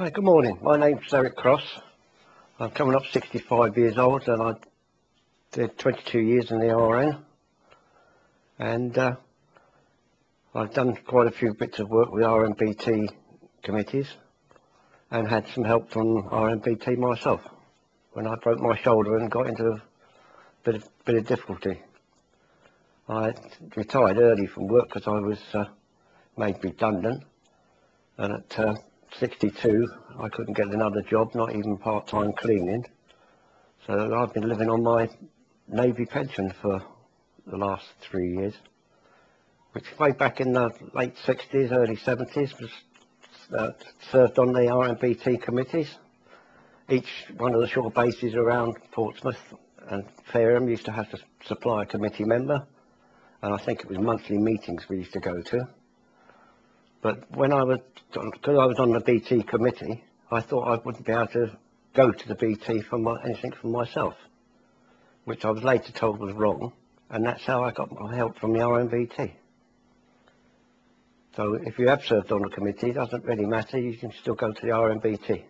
Hi, good morning. My name's Eric Cross. I'm coming up 65 years old and I did 22 years in the RN. And uh, I've done quite a few bits of work with RNBT committees and had some help from RNBT myself when I broke my shoulder and got into a bit of, bit of difficulty. I retired early from work because I was uh, made redundant and at uh, 62 I couldn't get another job, not even part-time cleaning. So I've been living on my Navy pension for the last three years, which way back in the late 60s, early 70s was uh, served on the RNBT committees. Each one of the shore bases around Portsmouth and Fareham used to have to supply a committee member, and I think it was monthly meetings we used to go to. But when I was, because I was on the BT committee, I thought I wouldn't be able to go to the BT for my, anything for myself, which I was later told was wrong, and that's how I got my help from the RNBT. So if you have served on a committee, it doesn't really matter, you can still go to the RNBT.